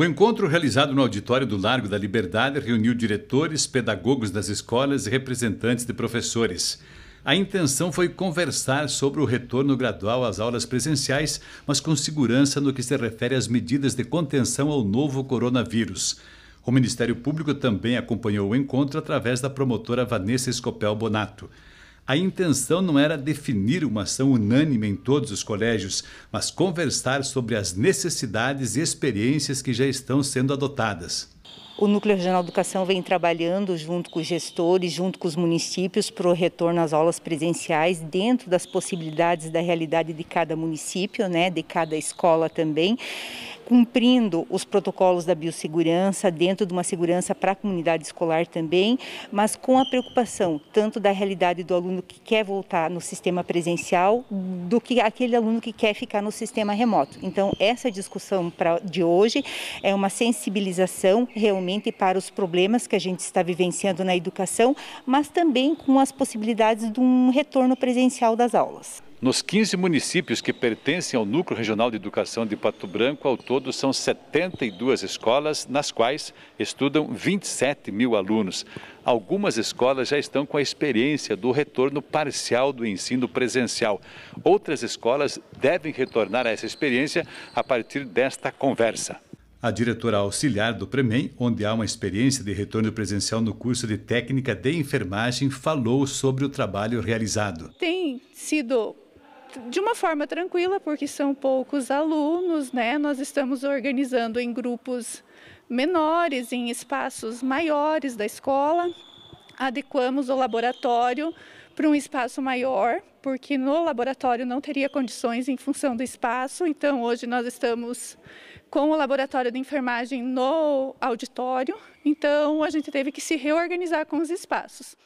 O encontro realizado no auditório do Largo da Liberdade reuniu diretores, pedagogos das escolas e representantes de professores. A intenção foi conversar sobre o retorno gradual às aulas presenciais, mas com segurança no que se refere às medidas de contenção ao novo coronavírus. O Ministério Público também acompanhou o encontro através da promotora Vanessa Escopel Bonato. A intenção não era definir uma ação unânime em todos os colégios, mas conversar sobre as necessidades e experiências que já estão sendo adotadas. O Núcleo Regional de Educação vem trabalhando junto com os gestores, junto com os municípios, para o retorno às aulas presenciais, dentro das possibilidades da realidade de cada município, né, de cada escola também cumprindo os protocolos da biossegurança, dentro de uma segurança para a comunidade escolar também, mas com a preocupação tanto da realidade do aluno que quer voltar no sistema presencial, do que aquele aluno que quer ficar no sistema remoto. Então, essa discussão pra, de hoje é uma sensibilização realmente para os problemas que a gente está vivenciando na educação, mas também com as possibilidades de um retorno presencial das aulas. Nos 15 municípios que pertencem ao Núcleo Regional de Educação de Pato Branco, ao todo são 72 escolas, nas quais estudam 27 mil alunos. Algumas escolas já estão com a experiência do retorno parcial do ensino presencial. Outras escolas devem retornar a essa experiência a partir desta conversa. A diretora auxiliar do Premem, onde há uma experiência de retorno presencial no curso de técnica de enfermagem, falou sobre o trabalho realizado. Tem sido de uma forma tranquila, porque são poucos alunos, né? Nós estamos organizando em grupos menores, em espaços maiores da escola. Adequamos o laboratório para um espaço maior, porque no laboratório não teria condições em função do espaço. Então, hoje nós estamos com o laboratório de enfermagem no auditório. Então, a gente teve que se reorganizar com os espaços.